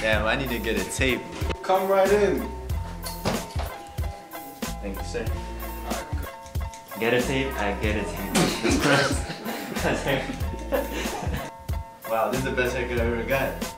Damn, I need to get a tape. Come right in. Thank you, sir. Get a tape? I get a tape. Wow, this is the best haircut I ever got.